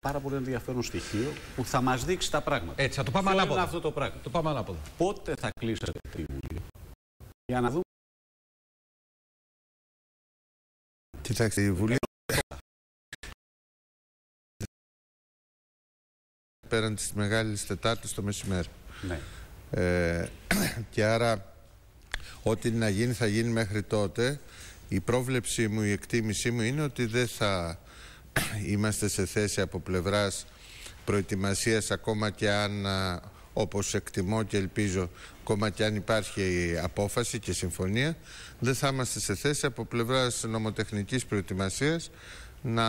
πάρα πολύ ενδιαφέρον στοιχείο που θα μας δείξει τα πράγματα. Έτσι, θα το πάμε Ποιο ανάποδα. είναι αυτό το πράγμα. Το πάμε ανάποδα. Πότε θα κλείσετε τη Βουλή για να δούμε. Κοιτάξτε, η Βουλή πέραν της Μεγάλης Τετάρτης το μεσημέρι. Ναι. Ε, και άρα ό,τι να γίνει θα γίνει μέχρι τότε. Η πρόβλεψή μου, η εκτίμησή μου είναι ότι δεν θα είμαστε σε θέση από πλευράς προετοιμασίας ακόμα και αν α, όπως εκτιμώ και ελπίζω ακόμα και αν υπάρχει απόφαση και συμφωνία δεν θα είμαστε σε θέση από πλευράς νομοτεχνικής προετοιμασίας να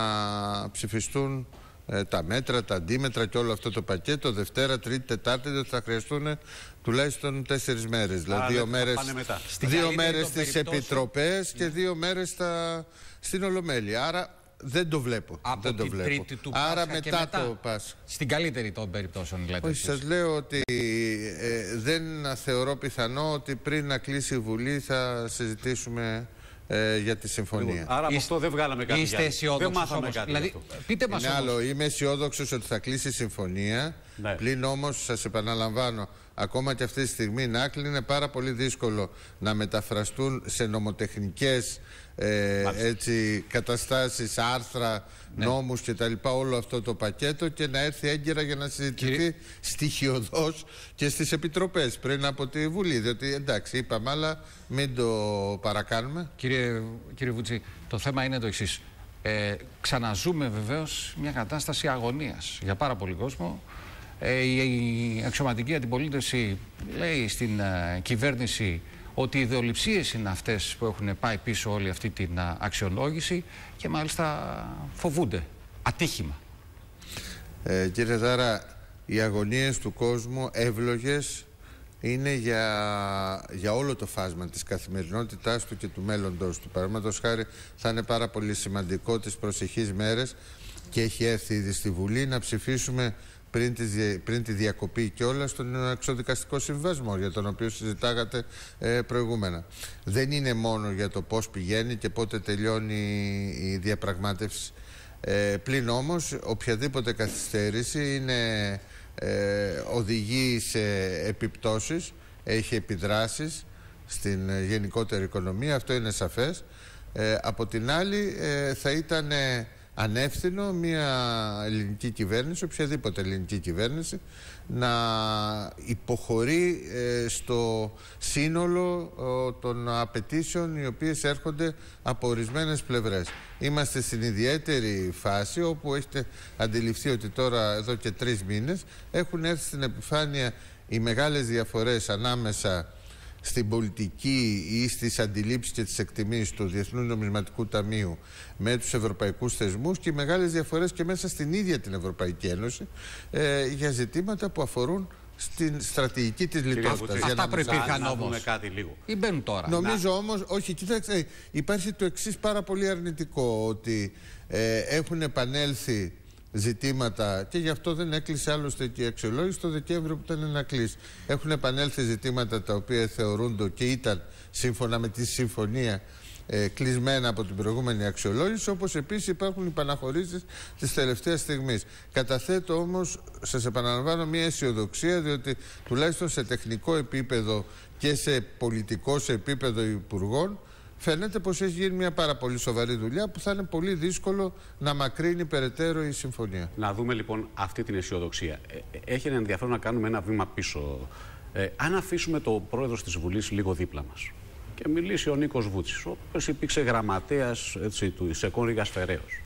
ψηφιστούν ε, τα μέτρα, τα αντίμετρα και όλο αυτό το πακέτο. Δευτέρα, Τρίτη, Τετάρτη δεν θα χρειαστούν τουλάχιστον τέσσερις μέρες. Δηλαδή δύο δεν θα μέρες, πάνε μετά. Στην δύο καλύτερη μέρες των στις περιπτώσεων- επιτροπές και δύο μέρες στα, στην Ολομέλεια. Άρα δεν το βλέπω Από δεν το την βλέπω. τρίτη του άρα Πάσχα και μετά, μετά. το Πάσχα Στην καλύτερη των περιπτώσεων, λέτε. όχι, εσείς. σας λέω ότι ε, δεν θεωρώ πιθανό ότι πριν να κλείσει η Βουλή θα συζητήσουμε ε, για τη συμφωνία. Άρα από Είστε- αυτό δεν βγάλαμε κάτι. Είστε για- αισιόδοξος Δεν μάθαμε όμως. κάτι. Δηλαδή, γι' αυτό. πείτε μας Είναι όμως. άλλο, είμαι αισιόδοξος ότι θα κλείσει η συμφωνία. Ναι. Πλην όμως, σας επαναλαμβάνω, ακόμα και αυτή τη στιγμή να κλείνει είναι πάρα πολύ δύσκολο να μεταφραστούν σε νομοτεχνικές ε, έτσι, καταστάσεις, άρθρα, Ναι. νόμους και τα λοιπά όλο αυτό το πακέτο και να έρθει έγκαιρα για να συζητηθεί Κύριε- στοιχειοδός και στις επιτροπές πριν από τη Βουλή. Διότι εντάξει είπαμε αλλά μην το παρακάνουμε. Κύριε, κύριε Βούτση, το θέμα είναι το εξής. Ε, ξαναζούμε βεβαίως μια κατάσταση αγωνίας για πάρα πολύ κόσμο. Ε, η, η αξιωματική αντιπολίτευση λέει στην ε, κυβέρνηση ότι οι ιδεολειψίες είναι αυτές που έχουν πάει πίσω όλη αυτή την α, αξιολόγηση και μάλιστα φοβούνται. Ατύχημα. Ε, κύριε Δάρα, οι αγωνίες του κόσμου εύλογες είναι για, για όλο το φάσμα της καθημερινότητάς του και του μέλλοντος του. Παραδείγματος χάρη θα είναι πάρα πολύ σημαντικό τις προσεχείς μέρες και έχει έρθει ήδη στη Βουλή να ψηφίσουμε πριν τη, δια- πριν τη διακοπή και όλα στον εξοδικαστικό συμβασμό για τον οποίο συζητάγατε ε, προηγούμενα. Δεν είναι μόνο για το πώς πηγαίνει και πότε τελειώνει η διαπραγμάτευση ε, πλην όμως οποιαδήποτε καθυστέρηση είναι, ε, οδηγεί σε επιπτώσεις, έχει επιδράσεις στην ε, γενικότερη οικονομία, αυτό είναι σαφές. Ε, από την άλλη ε, θα ήταν ε, ανεύθυνο μια ελληνική κυβέρνηση, οποιαδήποτε ελληνική κυβέρνηση, να υποχωρεί ε, στο σύνολο ε, των απαιτήσεων οι οποίες έρχονται από ορισμένες πλευρές. Είμαστε στην ιδιαίτερη φάση όπου έχετε αντιληφθεί ότι τώρα εδώ και τρεις μήνες έχουν έρθει στην επιφάνεια οι μεγάλες διαφορές ανάμεσα στην πολιτική ή στις αντιλήψεις και τις εκτιμήσεις του Διεθνούς Νομισματικού Ταμείου με τους ευρωπαϊκούς θεσμούς και οι μεγάλες διαφορές και μέσα στην ίδια την Ευρωπαϊκή Ένωση ε, για ζητήματα που αφορούν στην στρατηγική της λιτότητας. Βουτσή, για αυτά να μην πρέπει- σας- Να, Υπήρχαν να όμως. δούμε κάτι λίγο. Ή μπαίνουν τώρα. Νομίζω όμως, όχι, κοιτάξτε, υπάρχει το εξής πάρα πολύ αρνητικό, ότι ε, έχουν επανέλθει ζητήματα και γι' αυτό δεν έκλεισε άλλωστε και η αξιολόγηση το Δεκέμβριο που ήταν να κλείσει. Έχουν επανέλθει ζητήματα τα οποία θεωρούνται και ήταν σύμφωνα με τη συμφωνία ε, κλεισμένα από την προηγούμενη αξιολόγηση, όπως επίσης υπάρχουν οι παναχωρήσεις της τελευταίας στιγμής. Καταθέτω όμως, σας επαναλαμβάνω, μια αισιοδοξία, διότι τουλάχιστον σε τεχνικό επίπεδο και σε πολιτικό, σε επίπεδο υπουργών, φαίνεται πως έχει γίνει μια πάρα πολύ σοβαρή δουλειά που θα είναι πολύ δύσκολο να μακρύνει περαιτέρω η συμφωνία. Να δούμε λοιπόν αυτή την αισιοδοξία. Ε, ε, έχει ένα ενδιαφέρον να κάνουμε ένα βήμα πίσω. Ε, αν αφήσουμε το πρόεδρος της Βουλής λίγο δίπλα μας και μιλήσει ο Νίκος Βούτσης, ο οποίος υπήρξε γραμματέας έτσι, του Ισεκών Ρήγας Φεραίος.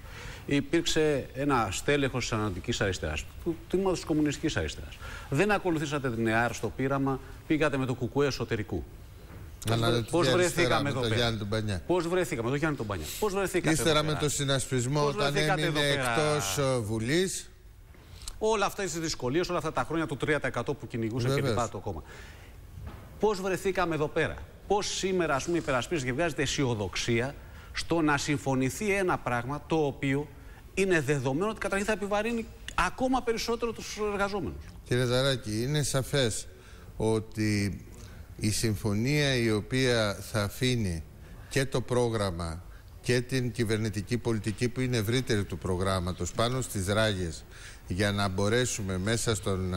Υπήρξε ένα στέλεχος της Ανατολικής Αριστεράς, του τμήματος της Κομμουνιστικής Αριστεράς. Δεν ακολουθήσατε την ΕΑΡ στο πείραμα, πήγατε με το κουκουέ εσωτερικού. Ανατολική Πώς αριστερά βρεθήκαμε με εδώ τον πέρα; Γιάννη τον Πανιά. Πώς βρεθήκαμε, το Γιάννη τον Πανιά. Πώς βρεθήκατε. Ύστερα εδώ με πέρα; το συνασπισμό Πώς όταν βρεθήκατε έμεινε εδώ πέρα; εκτός ε, Βουλής όλα αυτέ τις δυσκολίες, όλα αυτά τα χρόνια του 3% που κυνηγούσε και Βεβαίως. λοιπά το κόμμα. Πώς βρεθήκαμε εδώ πέρα, Πώς σήμερα, ας πούμε, υπερασπίζεται και βγάζεται αισιοδοξία στο να συμφωνηθεί ένα πράγμα το οποίο είναι δεδομένο ότι καταρχήν θα επιβαρύνει ακόμα περισσότερο τους εργαζόμενους; Κύριε Ζαράκη, είναι σαφές ότι η συμφωνία η οποία θα αφήνει και το πρόγραμμα και την κυβερνητική πολιτική που είναι ευρύτερη του προγράμματος πάνω στις ράγες για να μπορέσουμε μέσα στον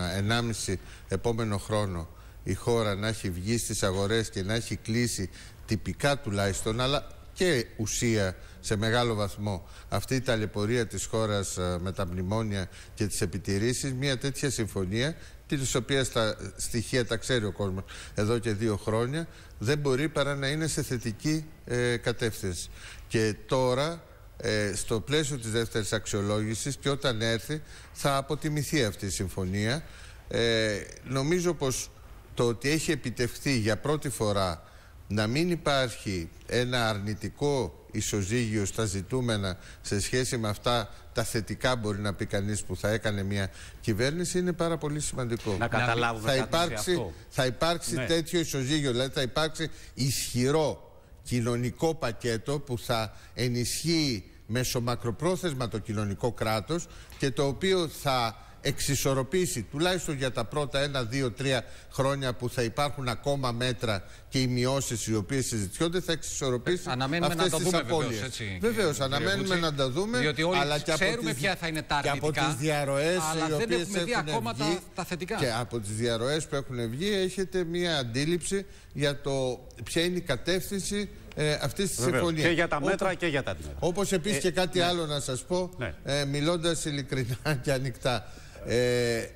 1,5 επόμενο χρόνο η χώρα να έχει βγει στις αγορές και να έχει κλείσει τυπικά τουλάχιστον αλλά και ουσία σε μεγάλο βαθμό. Αυτή η ταλαιπωρία της χώρας ε, με τα μνημόνια και τις επιτηρήσεις μια τέτοια συμφωνία της οποίας τα στοιχεία τα ξέρει ο κόσμος εδώ και δύο χρόνια δεν μπορεί παρά να είναι σε θετική ε, κατεύθυνση. Και τώρα ε, στο πλαίσιο της δεύτερης αξιολόγησης και όταν έρθει θα αποτιμηθεί αυτή η συμφωνία. Ε, νομίζω πως το ότι έχει επιτευχθεί για πρώτη φορά να μην υπάρχει ένα αρνητικό ισοζύγιο στα ζητούμενα σε σχέση με αυτά τα θετικά μπορεί να πει κανείς που θα έκανε μια κυβέρνηση είναι πάρα πολύ σημαντικό. Να καταλάβουμε θα υπάρξει, αυτό. Θα υπάρξει ναι. τέτοιο ισοζύγιο, δηλαδή θα υπάρξει ισχυρό κοινωνικό πακέτο που θα ενισχύει μέσω μακροπρόθεσμα το κοινωνικό κράτος και το οποίο θα εξισορροπήσει τουλάχιστον για τα πρώτα ένα, δύο, τρία χρόνια που θα υπάρχουν ακόμα μέτρα και οι μειώσεις οι οποίες συζητιόνται θα εξισορροπήσει αναμένουμε αυτές να τις δούμε, απώλειες. Βεβαίως, αναμένουμε να τα δούμε. Διότι όλοι αλλά και ξέρουμε από τις, ποια θα είναι τα αρνητικά. Και από τις διαρροές αλλά οι οποίες δεν έχουμε δει έχουν ακόμα βγει, τα, τα θετικά. Και από τις διαρροές που έχουν βγει έχετε μία αντίληψη για το ποια είναι η κατεύθυνση ε, αυτής της συμφωνίας. Και για τα μέτρα και για τα αντιμέτρα. Όπως επίσης ε, και κάτι ναι. άλλο να σας πω, ναι. ε, μιλώντας ειλικρινά και ανοιχτά. Ε,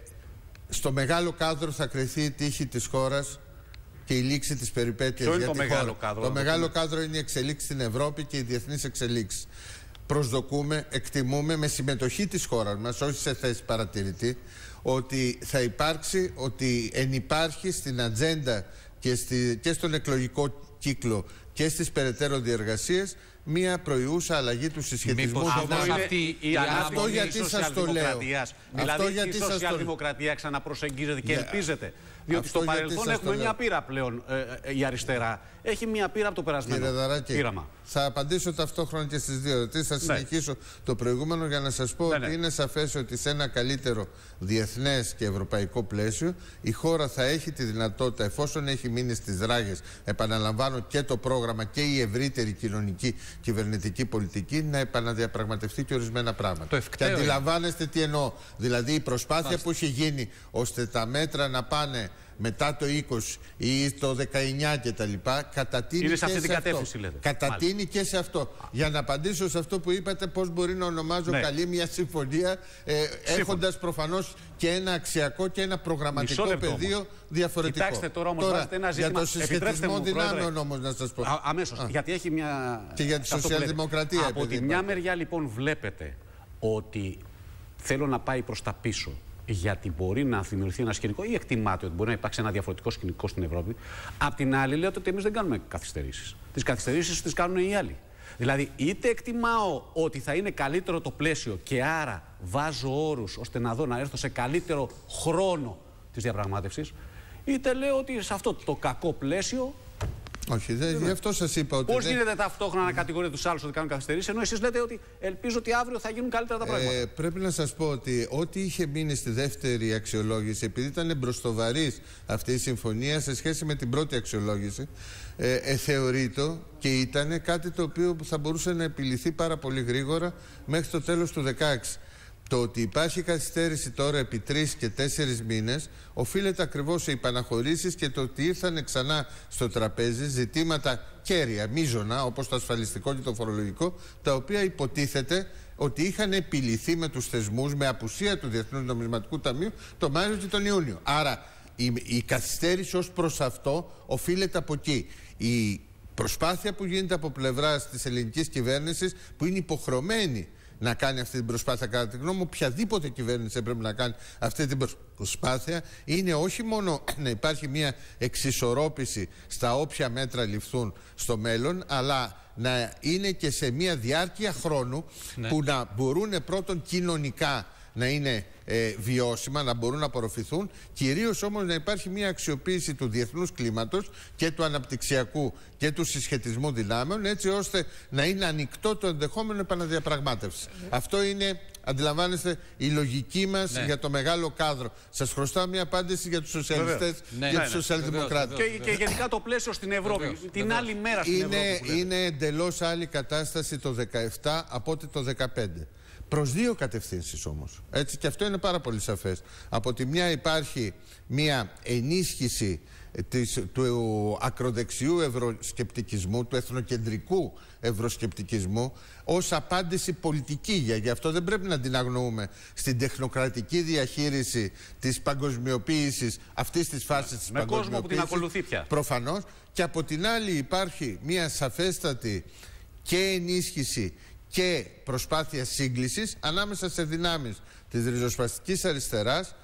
στο μεγάλο κάδρο θα κρυθεί η τύχη της χώρας και η λήξη της περιπέτειας Ποιο για είναι το μεγάλο κάδρο. Το μεγάλο κάδρο είναι η εξελίξη στην Ευρώπη και οι διεθνείς εξελίξεις. Προσδοκούμε, εκτιμούμε με συμμετοχή της χώρας μας, όχι σε θέση παρατηρητή, ότι θα υπάρξει, ότι ενυπάρχει στην ατζέντα και, στη, και στον εκλογικό κύκλο και στις περαιτέρω διεργασίες μία προϊούσα αλλαγή του συσχετισμού αυτός αυτή η αυτό γιατί σας το λέω. Δηλαδή γιατί η σοσιαλδημοκρατία ξαναπροσεγγίζεται και ελπίζεται. Διότι στο παρελθόν έχουμε μια πείρα πλέον ε, ε, η αριστερά. Έχει μια πείρα από το περασμένο πείραμα. Θα απαντήσω ταυτόχρονα και στις δύο ερωτήσεις. Θα ναι. συνεχίσω το προηγούμενο για να σας πω ναι, ότι ναι. είναι σαφές ότι σε ένα καλύτερο διεθνές και ευρωπαϊκό πλαίσιο η χώρα θα έχει τη δυνατότητα, εφόσον έχει μείνει στις ράγες, επαναλαμβάνω και το πρόγραμμα και η ευρύτερη κοινωνική κυβερνητική πολιτική, να επαναδιαπραγματευτεί και ορισμένα πράγματα. και αντιλαμβάνεστε τι εννοώ. Δηλαδή η προσπάθεια που έχει γίνει ώστε τα μέτρα να πάνε μετά το 20 ή το 19 κτλ. Κατατείνει Είναι σε αυτή την κατεύθυνση, λέτε. Κατατείνει και σε αυτό. Για να απαντήσω σε αυτό που είπατε, πώς μπορεί να ονομάζω ναι. καλή μια συμφωνία, ε, έχοντας προφανώς και ένα αξιακό και ένα προγραμματικό πεδίο όμως. διαφορετικό. Κοιτάξτε τώρα όμως, βάζετε ένα ζήτημα. Για το συσχετισμό δυνάμεων όμως να σας πω. Αμέσως. Γιατί έχει μια. Και για τη σοσιαλδημοκρατία. Από τη μια μεριά λοιπόν βλέπετε ότι θέλω να πάει προς τα πίσω γιατί μπορεί να δημιουργηθεί ένα σκηνικό ή εκτιμάται ότι μπορεί να υπάρξει ένα διαφορετικό σκηνικό στην Ευρώπη. Απ' την άλλη, λέτε ότι εμείς δεν κάνουμε καθυστερήσεις. Τις καθυστερήσεις τις κάνουν οι άλλοι. Δηλαδή, είτε εκτιμάω ότι θα είναι καλύτερο το πλαίσιο και άρα βάζω όρους ώστε να δω να έρθω σε καλύτερο χρόνο της διαπραγμάτευσης, είτε λέω ότι σε αυτό το κακό πλαίσιο όχι, δε, γι' αυτό σας είπα ότι. Πώς γίνεται ταυτόχρονα να κατηγορείτε τους άλλους ότι κάνουν καθυστερήσεις, ενώ εσείς λέτε ότι ελπίζω ότι αύριο θα γίνουν καλύτερα τα πράγματα. Ε, πρέπει να σας πω ότι ό,τι είχε μείνει στη δεύτερη αξιολόγηση, επειδή ήταν μπροστοβαρής αυτή η συμφωνία σε σχέση με την πρώτη αξιολόγηση, ε, ε, θεωρείται και ήταν κάτι το οποίο θα μπορούσε να επιληθεί πάρα πολύ γρήγορα μέχρι το τέλος του 2016. Το ότι υπάρχει καθυστέρηση τώρα επί τρεις και τέσσερις μήνες οφείλεται ακριβώς σε υπαναχωρήσεις και το ότι ήρθαν ξανά στο τραπέζι ζητήματα κέρια, μίζωνα, όπως το ασφαλιστικό και το φορολογικό, τα οποία υποτίθεται ότι είχαν επιληθεί με τους θεσμούς, με απουσία του Διεθνούς Νομισματικού Ταμείου το Μάιο και τον Ιούνιο. Άρα η, η καθυστέρηση ως προς αυτό οφείλεται από εκεί. Η προσπάθεια που γίνεται από πλευράς της ελληνικής κυβέρνησης, που είναι υποχρεωμένη να κάνει αυτή την προσπάθεια. Κατά τη γνώμη μου, οποιαδήποτε κυβέρνηση έπρεπε να κάνει αυτή την προσπάθεια είναι όχι μόνο να υπάρχει μια εξισορρόπηση στα όποια μέτρα ληφθούν στο μέλλον, αλλά να είναι και σε μια διάρκεια χρόνου ναι. που να μπορούν πρώτον κοινωνικά να είναι ε, βιώσιμα, να μπορούν να απορροφηθούν, κυρίως όμως να υπάρχει μια αξιοποίηση του διεθνούς κλίματος και του αναπτυξιακού και του συσχετισμού δυνάμεων, έτσι ώστε να είναι ανοιχτό το ενδεχόμενο επαναδιαπραγμάτευσης. Αυτό είναι αντιλαμβάνεστε, η λογική μας Ναι. για το μεγάλο κάδρο. Σας χρωστάω μια απάντηση για τους σοσιαλιστές Ναι, και ναι, τους ναι. σοσιαλδημοκράτες. Βεβαίως, Και, και γενικά το πλαίσιο στην Ευρώπη. Βεβαίως, την βεβαίως. άλλη μέρα στην Είναι, Ευρώπη. που λέτε. είναι εντελώς άλλη κατάσταση το 17 από ότι το 15. Προς δύο κατευθύνσεις όμως. Έτσι και αυτό είναι πάρα πολύ σαφές. Από τη μια υπάρχει μια ενίσχυση της, του ακροδεξιού ευρωσκεπτικισμού, του εθνοκεντρικού ευρωσκεπτικισμού, ως απάντηση πολιτική. Για- Γι' αυτό δεν πρέπει να την αγνοούμε στην τεχνοκρατική διαχείριση της παγκοσμιοποίησης αυτής της φάσης της Με κόσμο που την παγκοσμιοποίησης. ακολουθεί πια. Προφανώς. Και από την άλλη υπάρχει μια σαφέστατη και ενίσχυση και προσπάθεια σύγκλησης ανάμεσα σε δυνάμεις της ριζοσπαστικής αριστεράς,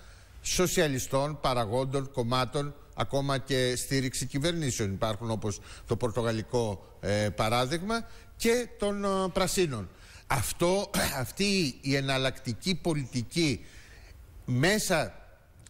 σοσιαλιστών, παραγόντων, κομμάτων, ακόμα και στήριξη κυβερνήσεων υπάρχουν όπως το πορτογαλικό ε, παράδειγμα και των ε, πρασίνων. Αυτό, αυτή η εναλλακτική πολιτική μέσα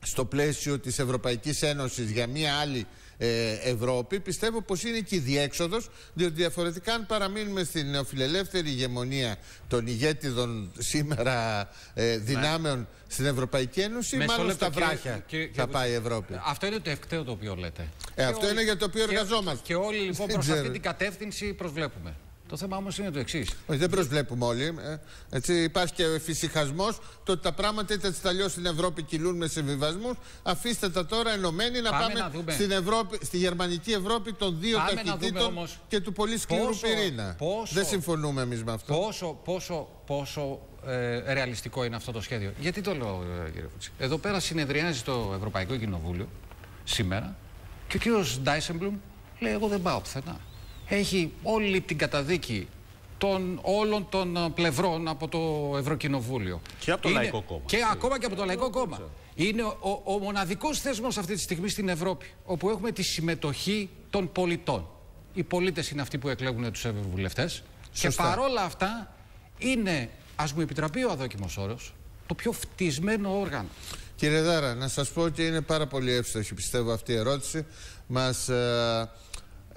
στο πλαίσιο της Ευρωπαϊκής Ένωσης για μια άλλη ε, Ευρώπη πιστεύω πως είναι και η διέξοδος διότι διαφορετικά αν παραμείνουμε στην νεοφιλελεύθερη ηγεμονία των ηγέτιδων σήμερα ε, δυνάμεων στην Ευρωπαϊκή Ένωση Με μάλλον στο στα λεπτό, κύριε- βράχια κύριε- θα κύριε πάει η Βουτσί. Ευρώπη. Αυτό είναι το ευκταίο το οποίο λέτε. Ε, αυτό όλοι- είναι για το οποίο και- εργαζόμαστε. Και όλοι λοιπόν Δεν προς ξέρω. αυτή την κατεύθυνση προσβλέπουμε. Το θέμα όμως είναι το εξής. Όχι, δεν προσβλέπουμε όλοι. Ε, έτσι, υπάρχει και φυσικασμός το ότι τα πράγματα είτε έτσι αλλιώς στην Ευρώπη κυλούν με συμβιβασμούς. Αφήστε τα τώρα ενωμένοι να Πάμε πάμε, να δούμε. στην Ευρώπη, στη γερμανική Ευρώπη των δύο Πάμε να δούμε ταχυτήτων όμως και του πολύ σκληρού πόσο- πυρήνα. πόσο- Δεν συμφωνούμε εμείς με αυτό. Πόσο, πόσο, πόσο ε, ρεαλιστικό είναι αυτό το σχέδιο. Γιατί το λέω, ε, κύριε Φούτσι. Εδώ πέρα συνεδριάζει το Ευρωπαϊκό Κοινοβούλιο σήμερα και ο κύριος Ντάισεμπλουμ λέει: Εγώ δεν πάω πουθενά. Έχει όλη την καταδίκη των όλων των ε, πλευρών από το Ευρωκοινοβούλιο. Και από το Είναι- Λαϊκό Κόμμα. Και ακόμα και από το Λαϊκό Κόμμα. Είναι ο, ο, ο μοναδικός θεσμός αυτή τη στιγμή στην Ευρώπη όπου έχουμε τη συμμετοχή των πολιτών. Οι πολίτες είναι αυτοί που εκλέγουν τους ευρωβουλευτές και Σωστά. παρόλα αυτά είναι, ας μου επιτραπεί ο αδόκιμος όρος, το πιο φτισμένο όργανο. Κύριε Δάρα, να σας πω ότι είναι πάρα πολύ εύστοχη πιστεύω αυτή η ερώτηση. Μας, ε,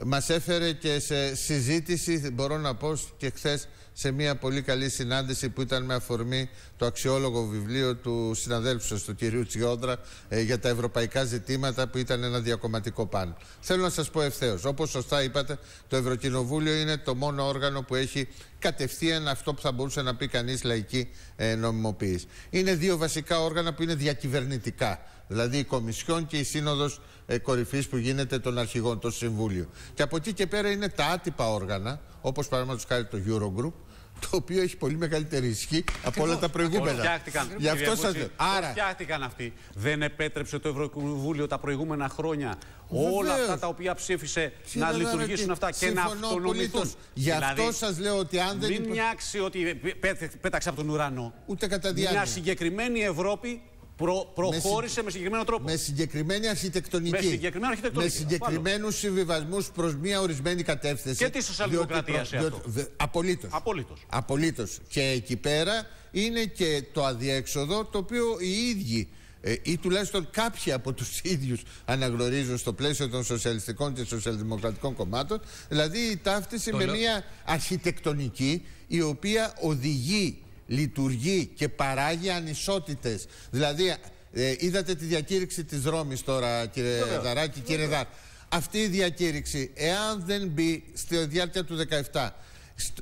μας έφερε και σε συζήτηση, μπορώ να πω και χθες σε μια πολύ καλή συνάντηση που ήταν με αφορμή το αξιόλογο βιβλίο του συναδέλφου σας, του κυρίου Τσιόδρα, ε, για τα ευρωπαϊκά ζητήματα που ήταν ένα διακομματικό πάνελ. Θέλω να σας πω ευθέως, όπως σωστά είπατε, το Ευρωκοινοβούλιο είναι το μόνο όργανο που έχει κατευθείαν αυτό που θα μπορούσε να πει κανείς λαϊκή ε, νομιμοποίηση. Είναι δύο βασικά όργανα που είναι διακυβερνητικά. Δηλαδή η Κομισιόν και η Σύνοδος ε, Κορυφής που γίνεται των αρχηγών, το Συμβούλιο. Και από εκεί και πέρα είναι τα άτυπα όργανα, όπως παραδείγματος χάρη το Eurogroup, το οποίο έχει πολύ μεγαλύτερη ισχύ από όλα τα Πώς προηγούμενα. φτιάχτηκαν, Γι' αυτό κύριε σας Βούτση, λέω. πώς Άρα, φτιάχτηκαν αυτοί. Δεν επέτρεψε το Ευρωκοινοβούλιο τα προηγούμενα χρόνια όλα Βεβαίως. αυτά τα οποία ψήφισε Κύριε να Δάρα, λειτουργήσουν και αυτά και να συμφωνώ αυτονομηθούν. απολύτως. Γι' αυτό Δηλαδή, σας λέω ότι αν δεν Μην υπο- μοιάξει ότι πέ- πέταξε από τον ουρανό. Ούτε κατά Μια διάνοια. συγκεκριμένη Ευρώπη προ- προχώρησε με συγκεκριμένο τρόπο. Με συγκεκριμένη αρχιτεκτονική. Με συγκεκριμένη αρχιτεκτονική. Με συγκεκριμένους συμβιβασμούς προς μια ορισμένη κατεύθυνση. Και τη σοσιαλδημοκρατία Διότι σε προ- αυτό. διότι- Απολύτως. Απολύτως. Απολύτως. Και εκεί πέρα είναι και το αδιέξοδο το οποίο οι ίδιοι ε, ή τουλάχιστον κάποιοι από τους ίδιους αναγνωρίζουν στο πλαίσιο των σοσιαλιστικών και σοσιαλδημοκρατικών κομμάτων. Δηλαδή η ταύτιση Το με λέω- μια αρχιτεκτονική η οποία οδηγεί, λειτουργεί και παράγει ανισότητες. Δηλαδή ε, είδατε τη διακήρυξη της Ρώμης τώρα κύριε Δαράκη κύριε Δάρ αυτή η διακήρυξη εάν δεν μπει στη διάρκεια του 17 στ-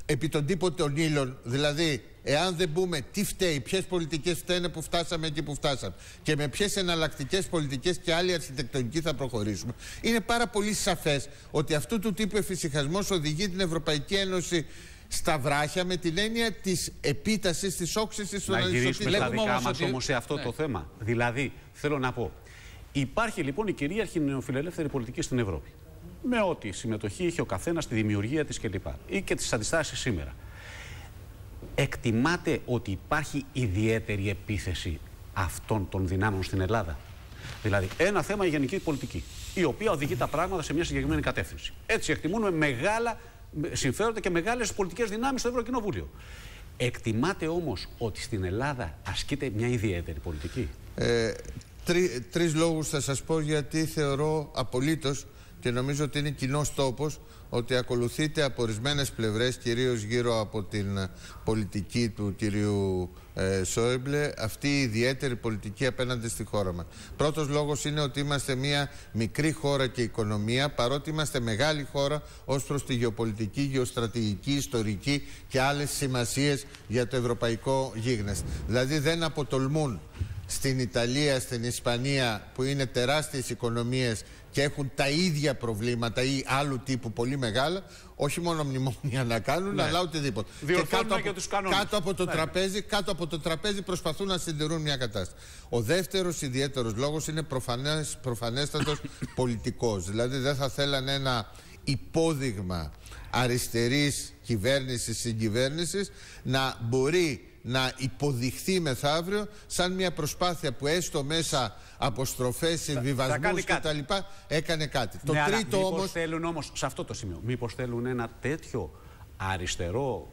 επί τον τύπο των ύλων, δηλαδή εάν δεν μπούμε τι φταίει, ποιες πολιτικές φταίνε που φτάσαμε εκεί που φτάσαμε και με ποιες εναλλακτικές πολιτικές και άλλη αρχιτεκτονική θα προχωρήσουμε, είναι πάρα πολύ σαφές ότι αυτού του τύπου εφησυχασμός οδηγεί την Ευρωπαϊκή Ένωση στα βράχια με την έννοια της επίτασης, της όξυσης των Να γυρίσουμε ανισοτήτων. στα Βλέπουμε δικά όμως μας ότι- όμως σε αυτό Ναι. το θέμα. Δηλαδή, θέλω να πω, υπάρχει λοιπόν η κυρίαρχη νεοφιλελεύθερη πολιτική στην Ευρώπη. Με ό,τι συμμετοχή είχε ο καθένας στη δημιουργία της κλπ. ή και τις αντιστάσεις σήμερα. Εκτιμάτε ότι υπάρχει ιδιαίτερη επίθεση αυτών των δυνάμεων στην Ελλάδα; Δηλαδή, ένα θέμα η γενική πολιτική, η οποία οδηγεί τα πράγματα σε μια συγκεκριμένη κατεύθυνση. Έτσι, εκτιμούμε μεγάλα συμφέροντα και μεγάλες πολιτικές δυνάμεις στο Ευρωκοινοβούλιο. Εκτιμάτε όμως ότι στην Ελλάδα ασκείται μια ιδιαίτερη πολιτική; Ε, τρι, τρεις λόγους θα σας πω γιατί θεωρώ απολύτως και νομίζω ότι είναι κοινός τόπος ότι ακολουθείται από ορισμένες πλευρές, κυρίως γύρω από την πολιτική του κυρίου ε, Σόιμπλε, αυτή η ιδιαίτερη πολιτική απέναντι στη χώρα μας. Πρώτος λόγος είναι ότι είμαστε μια μικρή χώρα και οικονομία, παρότι είμαστε μεγάλη χώρα ως προς τη γεωπολιτική, γεωστρατηγική, ιστορική και άλλες σημασίες για το ευρωπαϊκό γίγνεσθε. Δηλαδή δεν αποτολμούν στην Ιταλία, στην Ισπανία που είναι τεράστιες οικονομίες και έχουν τα ίδια προβλήματα ή άλλου τύπου πολύ μεγάλα, όχι μόνο μνημόνια να κάνουν, ναι. αλλά οτιδήποτε. Και κάτω, από, κάτω από το ναι. τραπέζι, κάτω από το τραπέζι προσπαθούν να συντηρούν μια κατάσταση. Ο δεύτερος ιδιαίτερος λόγος είναι προφανές, προφανέστατος πολιτικός. Δηλαδή δεν θα θέλανε ένα υπόδειγμα αριστερής κυβέρνησης, συγκυβέρνησης να μπορεί να υποδειχθεί μεθαύριο σαν μια προσπάθεια που έστω μέσα αποστροφές, συμβιβασμούς κτλ. έκανε κάτι. το ναι, τρίτο αλλά, όμως... θέλουν όμως, σε αυτό το σημείο, μήπως θέλουν ένα τέτοιο αριστερό,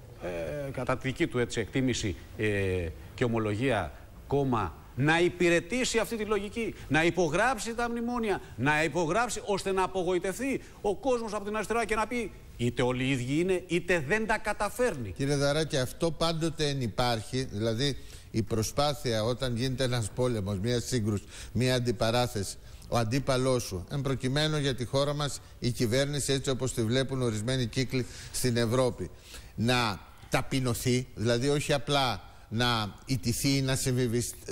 ε, κατά τη δική του έτσι, εκτίμηση ε, και ομολογία κόμμα να υπηρετήσει αυτή τη λογική, να υπογράψει τα μνημόνια, να υπογράψει ώστε να απογοητευτεί ο κόσμος από την αριστερά και να πει είτε όλοι οι ίδιοι είναι είτε δεν τα καταφέρνει. Κύριε Δαράκη, αυτό πάντοτε εν υπάρχει, δηλαδή η προσπάθεια όταν γίνεται ένας πόλεμος, μια σύγκρουση, μια αντιπαράθεση, ο αντίπαλός σου, εν προκειμένου για τη χώρα μας η κυβέρνηση έτσι όπως τη βλέπουν ορισμένοι κύκλοι στην Ευρώπη, να ταπεινωθεί, δηλαδή όχι απλά να ιτηθεί ή να,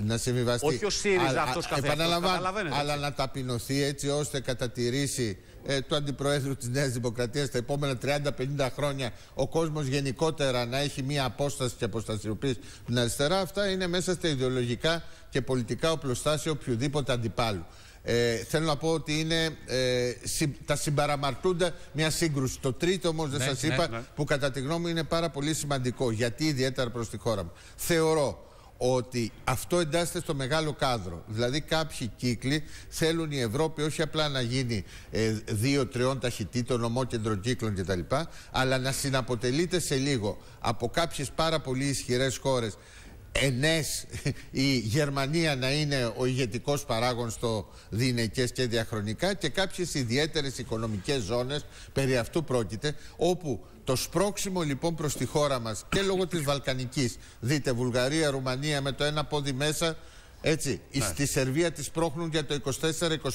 να συμβιβαστεί. Όχι ο ΣΥΡΙΖΑ αυτός Επαναλαμβάνω, αλλά να ταπεινωθεί έτσι ώστε κατατηρήσει ε, του Αντιπροέδρου της Νέας Δημοκρατίας τα επόμενα 30-50 χρόνια ο κόσμος γενικότερα να έχει μία απόσταση και αποστασιοποίηση την αριστερά αυτά είναι μέσα στα ιδεολογικά και πολιτικά οπλοστάσια οποιοδήποτε αντιπάλου. Ε, θέλω να πω ότι είναι ε, τα συμπαραμαρτούντα μια σύγκρουση. Το τρίτο όμως δεν ναι, σας ναι, είπα ναι. που κατά τη γνώμη μου είναι πάρα πολύ σημαντικό. Γιατί ιδιαίτερα προς τη χώρα μου. Θεωρώ ότι αυτό εντάσσεται στο μεγάλο κάδρο. Δηλαδή κάποιοι κύκλοι θέλουν η Ευρώπη όχι απλά να γίνει ε, δύο-τριών ταχυτήτων, ομόκεντρων κύκλων κτλ. αλλά να συναποτελείται σε λίγο από κάποιες πάρα πολύ ισχυρές χώρες ενές η Γερμανία να είναι ο ηγετικός παράγων στο διηνεκές και διαχρονικά και κάποιες ιδιαίτερες οικονομικές ζώνες περί αυτού πρόκειται όπου το σπρώξιμο λοιπόν προς τη χώρα μας και λόγω της Βαλκανικής δείτε Βουλγαρία, Ρουμανία με το ένα πόδι μέσα έτσι, ναι. στη Σερβία τη πρόχνουν για το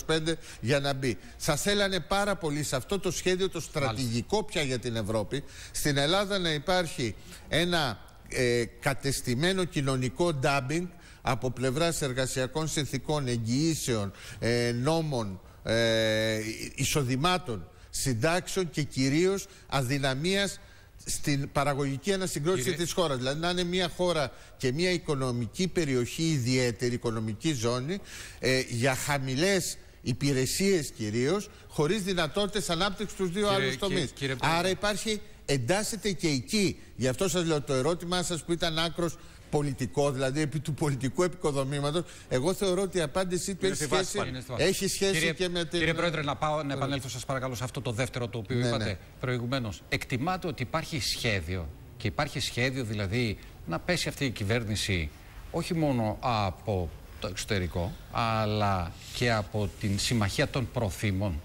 24-25 για να μπει. Σας θέλανε πάρα πολύ σε αυτό το σχέδιο το στρατηγικό πια για την Ευρώπη. Στην Ελλάδα να υπάρχει ένα ε, κατεστημένο κοινωνικό ντάμπινγκ από πλευράς εργασιακών συνθήκων, εγγυήσεων, ε, νόμων, ε, εισοδημάτων, συντάξεων και κυρίως αδυναμίας στην παραγωγική ανασυγκρότηση Κύριε... της χώρας. Δηλαδή να είναι μια χώρα και μια οικονομική περιοχή ιδιαίτερη, οικονομική ζώνη, ε, για χαμηλές υπηρεσίες κυρίως, χωρίς δυνατότητες ανάπτυξης στους δύο κύριε, άλλους τομείς. Άρα υπάρχει εντάσσεται και εκεί. Γι' αυτό σας λέω το ερώτημά σας που ήταν άκρος πολιτικό, δηλαδή επί του πολιτικού επικοδομήματος, εγώ θεωρώ ότι η απάντησή του έχει σχέση, έχει σχέση κύριε, και με την... Κύριε Πρόεδρε, να, πάω, να επανέλθω σας παρακαλώ σε αυτό το δεύτερο το οποίο ναι, είπατε ναι. προηγουμένως. Εκτιμάτε ότι υπάρχει σχέδιο και υπάρχει σχέδιο δηλαδή να πέσει αυτή η κυβέρνηση όχι μόνο από το εξωτερικό, αλλά και από την συμμαχία των προθήμων.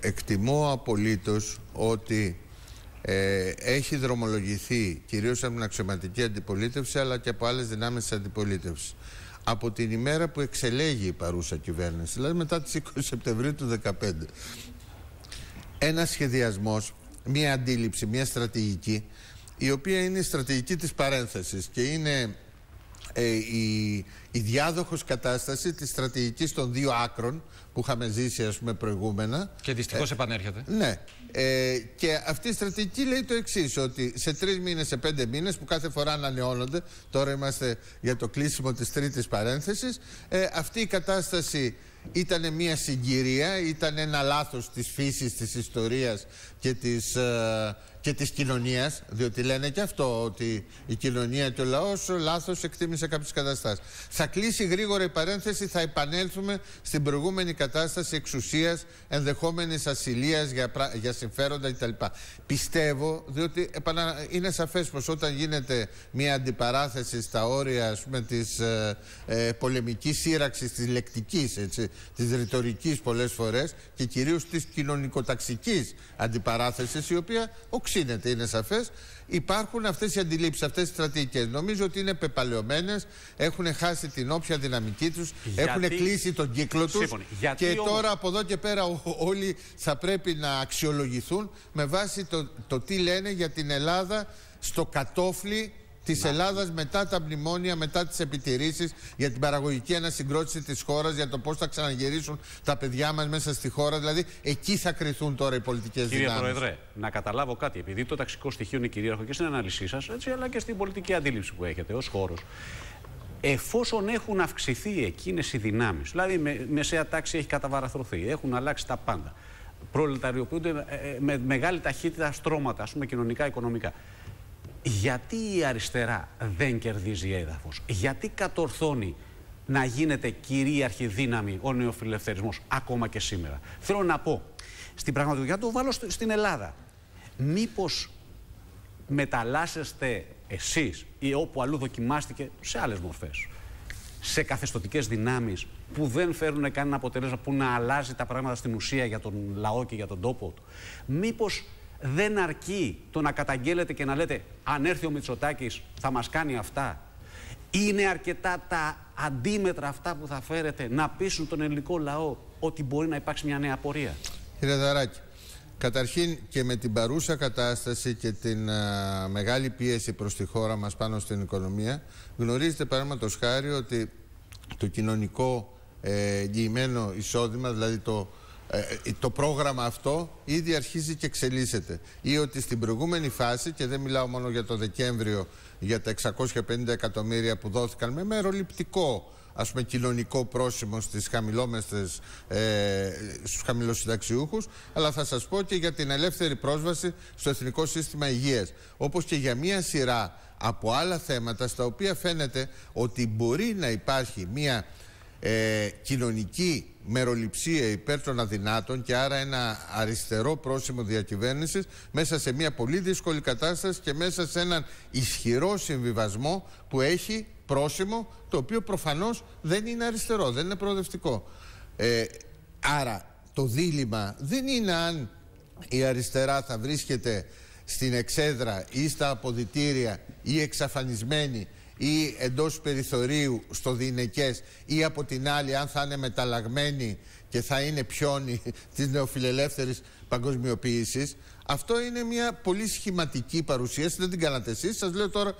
Εκτιμώ απολύτως ότι ε, έχει δρομολογηθεί κυρίως από την αξιωματική αντιπολίτευση αλλά και από άλλες δυνάμεις της αντιπολίτευσης από την ημέρα που εξελέγει η παρούσα κυβέρνηση, δηλαδή μετά τις 20 Σεπτεμβρίου του 2015. Ένας σχεδιασμός, μία αντίληψη, μία στρατηγική, η οποία είναι η στρατηγική της παρένθεσης και είναι ε, η, η διάδοχος κατάσταση της στρατηγικής των δύο άκρων που είχαμε ζήσει ας πούμε προηγούμενα. Και δυστυχώς ε, επανέρχεται. Ναι. Ε, και αυτή η στρατηγική λέει το εξής: Ότι σε τρεις μήνες, σε πέντε μήνες, που κάθε φορά ανανεώνονται, τώρα είμαστε για το κλείσιμο της τρίτης παρένθεσης, ε, αυτή η κατάσταση ήταν μια συγκυρία, ήταν ένα λάθος της φύσης, της ιστορίας και της, ε, και της κοινωνίας, διότι λένε και αυτό ότι η κοινωνία και ο λαός λάθος εκτίμησε κάποιες καταστάσεις. Θα κλείσει γρήγορα η παρένθεση, θα επανέλθουμε στην προηγούμενη κατάσταση εξουσίας, ενδεχόμενης ασυλίας για, για συμφέροντα κτλ. Πιστεύω, διότι επανα... είναι σαφές πως όταν γίνεται μια αντιπαράθεση στα όρια ας πούμε, της ε, ε, πολεμικής σύραξης, της λεκτικής, έτσι, της ρητορικής πολλές φορές και κυρίως της κοινωνικοταξικής αντιπαράθεσης η οποία οξύνεται, είναι σαφές. Υπάρχουν αυτές οι αντιλήψεις, αυτές οι στρατηγικές. Νομίζω ότι είναι πεπαλαιωμένες, έχουν χάσει την όποια δυναμική τους, έχουν κλείσει τον κύκλο τους και τώρα από εδώ και πέρα όλοι θα πρέπει να αξιολογηθούν με βάση το, το τι λένε για την Ελλάδα στο κατόφλι της Ελλάδας μετά τα μνημόνια, μετά τις επιτηρήσεις για την παραγωγική ανασυγκρότηση της χώρας, για το πώς θα ξαναγυρίσουν τα παιδιά μας μέσα στη χώρα. Δηλαδή, εκεί θα κρυθούν τώρα οι πολιτικές δυνάμεις. Κύριε Πρόεδρε, να καταλάβω κάτι. Επειδή το ταξικό στοιχείο είναι κυρίαρχο και στην ανάλυση σας, αλλά και στην πολιτική αντίληψη που έχετε ως χώρος. Εφόσον έχουν αυξηθεί εκείνες οι δυνάμεις, δηλαδή με μεσαία τάξη έχει καταβαραθρωθεί, έχουν αλλάξει τα πάντα, προλεταριοποιούνται ε, ε, με μεγάλη ταχύτητα στρώματα, ας πούμε κοινωνικά, οικονομικά γιατί η αριστερά δεν κερδίζει έδαφος, γιατί κατορθώνει να γίνεται κυρίαρχη δύναμη ο νεοφιλελευθερισμός ακόμα και σήμερα; Θέλω να πω, στην πραγματικότητα το βάλω στην Ελλάδα. Μήπως μεταλλάσσεστε εσείς ή όπου αλλού δοκιμάστηκε σε άλλες μορφές σε καθεστωτικές δυνάμεις που δεν φέρουν κανένα αποτέλεσμα που να αλλάζει τα πράγματα στην ουσία για τον λαό και για τον τόπο του; Μήπως δεν αρκεί το να καταγγέλλετε και να λέτε αν έρθει ο Μητσοτάκης θα μας κάνει αυτά. Είναι αρκετά τα αντίμετρα αυτά που θα φέρετε να πείσουν τον ελληνικό λαό ότι μπορεί να υπάρξει μια νέα πορεία. Κύριε Δαράκη, καταρχήν και με την παρούσα κατάσταση και την μεγάλη πίεση προς τη χώρα μας πάνω στην οικονομία γνωρίζετε παραδείγματος χάρη ότι το κοινωνικό ε, εισόδημα, δηλαδή το ε, ε, το πρόγραμμα αυτό ήδη αρχίζει και εξελίσσεται. Ή ότι στην προηγούμενη φάση, και δεν μιλάω μόνο για το Δεκέμβριο, για τα 650 εκατομμύρια που δόθηκαν με μεροληπτικό ας πούμε κοινωνικό πρόσημο στις χαμηλόμεστες, ε, στους χαμηλοσυνταξιούχους αλλά θα σας πω και για την ελεύθερη πρόσβαση στο Εθνικό Σύστημα Υγείας όπως και για μία σειρά από άλλα θέματα στα οποία φαίνεται ότι μπορεί να υπάρχει μία ε, κοινωνική μεροληψία υπέρ των αδυνάτων και άρα ένα αριστερό πρόσημο διακυβέρνησης μέσα σε μια πολύ δύσκολη κατάσταση και μέσα σε έναν ισχυρό συμβιβασμό που έχει πρόσημο το οποίο προφανώς δεν είναι αριστερό, δεν είναι προοδευτικό. Ε, άρα το δίλημα δεν είναι αν η αριστερά θα βρίσκεται στην εξέδρα ή στα αποδητήρια ή εξαφανισμένη ή εντός περιθωρίου στο Δινεκές ή από την άλλη αν θα είναι μεταλλαγμένη και θα είναι πιόνι της νεοφιλελεύθερης παγκοσμιοποίησης αυτό είναι μια πολύ σχηματική παρουσίαση, δεν την κάνατε εσείς. Σας λέω τώρα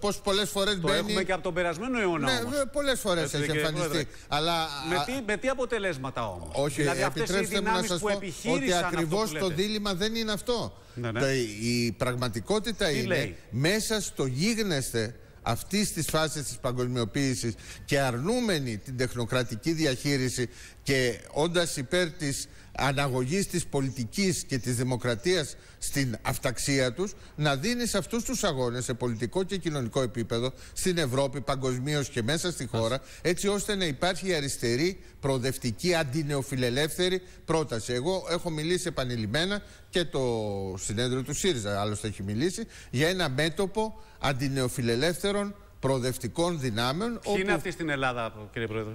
πώς πολλές φορές μπαίνει. Το έχουμε και από τον περασμένο αιώνα. Ναι, πολλές φορές έχει εμφανιστεί. Αλλά... Με, τι, με τι αποτελέσματα όμως; Όχι, δηλαδή, επιτρέψτε μου να σας πω ότι ακριβώς το δίλημα δεν είναι αυτό. Ναι, ναι. Η πραγματικότητα είναι μέσα στο γίγνεσθε αυτής της φάσης της παγκοσμιοποίησης και αρνούμενη την τεχνοκρατική διαχείριση και όντας υπέρ της αναγωγής της πολιτικής και της δημοκρατίας στην αυταξία τους να δίνει σε αυτούς τους αγώνες σε πολιτικό και κοινωνικό επίπεδο στην Ευρώπη, παγκοσμίως και μέσα στη χώρα έτσι ώστε να υπάρχει αριστερή, προοδευτική, αντινεοφιλελεύθερη πρόταση. Εγώ έχω μιλήσει επανειλημμένα και το συνέδριο του ΣΥΡΙΖΑ άλλωστε έχει μιλήσει για ένα μέτωπο αντινεοφιλελεύθερων προοδευτικών δυνάμεων. Ποιοι όπου... είναι αυτοί στην Ελλάδα κύριε Πρόεδρε;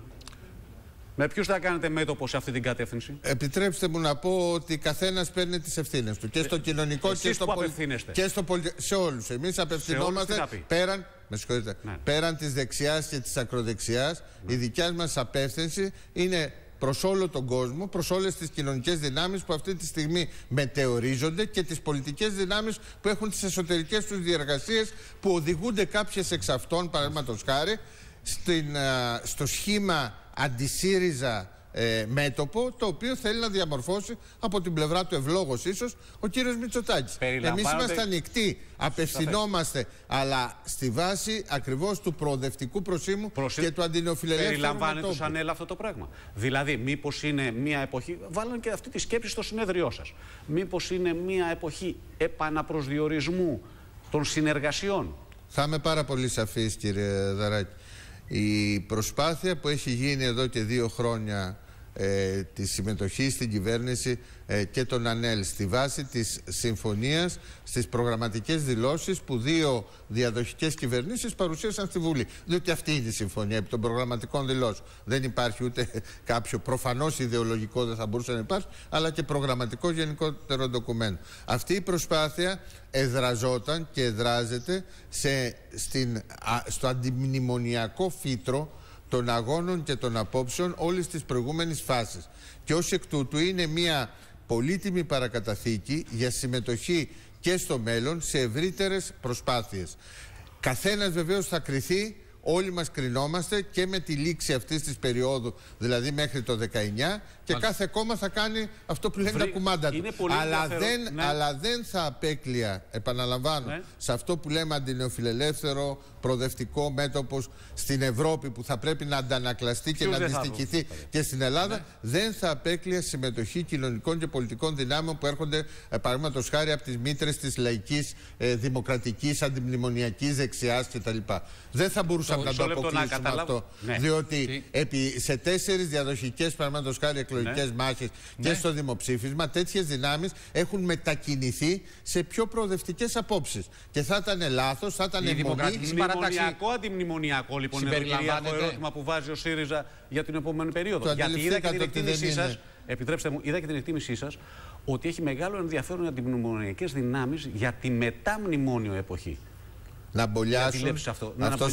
Με ποιους θα κάνετε μέτωπο σε αυτή την κατεύθυνση; Επιτρέψτε μου να πω ότι καθένας παίρνει τις ευθύνες του. Και στο ε, κοινωνικό και στο πολιτικό. Και στο πολι... Σε όλους. Εμείς απευθυνόμαστε πέραν, με ναι. πέραν της δεξιάς και της ακροδεξιάς. Ναι. Η δικιά μας απεύθυνση είναι προς όλο τον κόσμο, προς όλες τις κοινωνικές δυνάμεις που αυτή τη στιγμή μετεωρίζονται και τις πολιτικές δυνάμεις που έχουν τις εσωτερικές τους διεργασίες που οδηγούνται κάποιες εξ αυτών, παραδείγματος χάρη, στην, στο σχήμα αντισύριζα ε, μέτωπο το οποίο θέλει να διαμορφώσει από την πλευρά του ευλόγος ίσως ο κύριος Μητσοτάκης. Εμείς είμαστε ανοιχτοί, απευθυνόμαστε αλλά στη βάση ακριβώς του προοδευτικού προσήμου και του αντινοφιλελεύθερου Περιλαμβάνεται σαν ανέλα αυτό το πράγμα. Δηλαδή μήπως είναι μια εποχή, βάλαν και αυτή τη σκέψη στο συνέδριό σας, μήπως είναι μια εποχή επαναπροσδιορισμού των συνεργασιών; Θα είμαι πάρα πολύ σαφής κύριε Δαράκη. Η προσπάθεια που έχει γίνει εδώ και δύο χρόνια ε, τη συμμετοχή στην κυβέρνηση ε, και τον ΑΝΕΛ στη βάση της συμφωνίας στις προγραμματικές δηλώσεις που δύο διαδοχικές κυβερνήσεις παρουσίασαν στη Βουλή. Διότι αυτή είναι η συμφωνία επί των προγραμματικών δηλώσεων. Δεν υπάρχει ούτε κάποιο προφανώς ιδεολογικό δεν θα μπορούσε να υπάρχει, αλλά και προγραμματικό γενικότερο ντοκουμέντο. Αυτή η προσπάθεια εδραζόταν και εδράζεται σε, στην, στο αντιμνημονιακό φύτρο των αγώνων και των απόψεων όλης της προηγούμενης φάσης. Και ως εκ τούτου είναι μια πολύτιμη παρακαταθήκη για συμμετοχή και στο μέλλον σε ευρύτερες προσπάθειες. Καθένας βεβαίως θα κριθεί Όλοι μας κρινόμαστε και με τη λήξη αυτής της περίοδου, δηλαδή μέχρι το 19 και κάθε κόμμα θα κάνει αυτό που λένε τα κουμάντα του. Αλλά δεν, ναι. αλλά δεν θα απέκλεια, επαναλαμβάνω, ναι. σε αυτό που λέμε αντινεοφιλελεύθερο, προοδευτικό μέτωπος στην Ευρώπη που θα πρέπει να αντανακλαστεί και να αντιστοιχηθεί και στην Ελλάδα, ναι. δεν θα απέκλεια συμμετοχή κοινωνικών και πολιτικών δυνάμεων που έρχονται, ε, παραδείγματος χάρη, από τις μήτρες της λαϊκής, ε, δημοκρατικής, αντιμνημονιακής δεξιάς κτλ. Δεν θα μπορούσαμε να το αποκλείσουμε αυτό. Ναι. Διότι επί, σε τέσσερις διαδοχικές, παραδείγματο χάρη, εκλογικές ναι. μάχες και ναι. στο δημοψήφισμα, τέτοιες δυνάμεις έχουν μετακινηθεί σε πιο προοδευτικές απόψεις. Και θα ήταν λάθος, θα ήταν Μνημονιακό, αντιμνημονιακό λοιπόν είναι το ερώτημα που βάζει ο ΣΥΡΙΖΑ για την επόμενη περίοδο. Γιατί είδα και την εκτίμησή σα, επιτρέψτε μου, είδα και την εκτίμησή σας ότι έχει μεγάλο ενδιαφέρον για αντιμνημονιακές δυνάμεις για τη μεταμνημόνιο εποχή να μπολιάσουν, αυτό. να, αυτό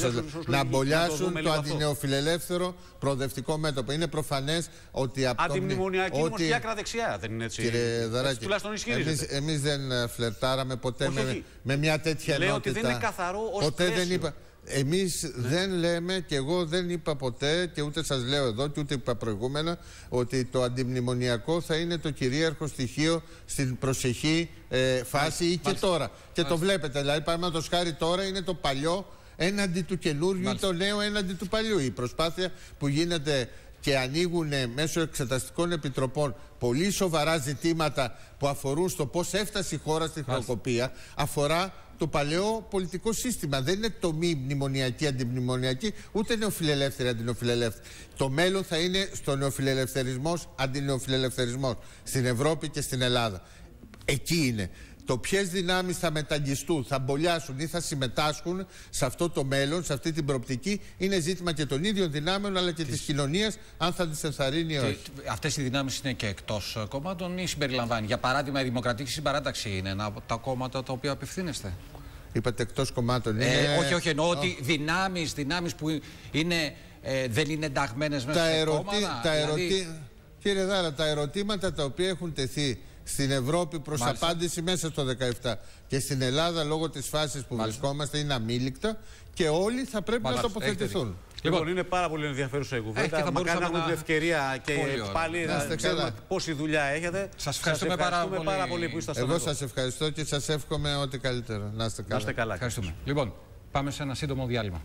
να μπολιάσουν το, το αντινεοφιλελεύθερο προοδευτικό μέτωπο. Είναι προφανές ότι από Αντιμνημονιακή ότι... όμως άκρα δεξιά, δεν είναι έτσι. Κύριε Δαράκη, τουλάχιστον ισχυρίζεται. Εμείς, δεν ε, φλερτάραμε ποτέ όχι, με, με, μια τέτοια Λέω ενότητα. ότι δεν είναι καθαρό ως Ποτέ δεν είπα. Εμείς ναι. δεν λέμε και εγώ δεν είπα ποτέ και ούτε σας λέω εδώ και ούτε είπα προηγούμενα ότι το αντιμνημονιακό θα είναι το κυρίαρχο στοιχείο στην προσεχή ε, φάση ή και τώρα. Και το βλέπετε, δηλαδή παραδείγματο χάρη τώρα είναι το παλιό έναντι του καινούριου ή το νέο έναντι του παλιού. Η προσπάθεια που γίνεται και ανοίγουν μέσω εξεταστικών επιτροπών πολύ σοβαρά ζητήματα που αφορούν στο πώς έφτασε η χώρα στη χρεοκοπία αφορά το παλαιό πολιτικό σύστημα. Δεν είναι το μη μνημονιακή, αντιμνημονιακή, ούτε νεοφιλελεύθερη, αντινεοφιλελεύθερη. Το μέλλον θα είναι στο νεοφιλελευθερισμός, αντινεοφιλελευθερισμός στην Ευρώπη και στην Ελλάδα. Εκεί είναι. Το ποιες δυνάμεις θα μεταγγιστούν, θα μπολιάσουν ή θα συμμετάσχουν σε αυτό το μέλλον, σε αυτή την προοπτική, είναι ζήτημα και των ίδιων δυνάμεων αλλά και της κοινωνίας, αν θα τις ενθαρρύνει ή όχι. Αυτές οι δυνάμεις είναι και εκτός κομμάτων ή συμπεριλαμβάνει; Για παράδειγμα, η Δημοκρατική Συμπαράταξη είναι ένα από τα κόμματα τα οποία απευθύνεστε; Είπατε εκτός κομμάτων. Ε, είναι... όχι, όχι, εννοώ ότι δυνάμεις δυνάμεις που είναι, ε, δεν είναι ενταγμένες μέσα τα σε κόμματα. Τα δηλαδή... Κύριε Δάρα, τα ερωτήματα τα οποία έχουν τεθεί στην Ευρώπη προς απάντηση μέσα στο 17 και στην Ελλάδα λόγω της φάσης που Μάλιστα. βρισκόμαστε είναι αμήλικτα και όλοι θα πρέπει Μάλιστα. να τοποθετηθούν. Λοιπόν, είναι πάρα πολύ ενδιαφέρουσα η κουβέντα. Μακάρι να έχουμε την ευκαιρία και πάλι να ξέρουμε πόση δουλειά έχετε. Σας ευχαριστούμε, πάρα, πολύ. πάρα πολύ που ήσασταν Εγώ σας ευχαριστώ και σας εύχομαι ό,τι καλύτερο. Να είστε καλά. Να είστε καλά. Ευχαριστούμε. Λοιπόν, πάμε σε ένα σύντομο διάλειμμα.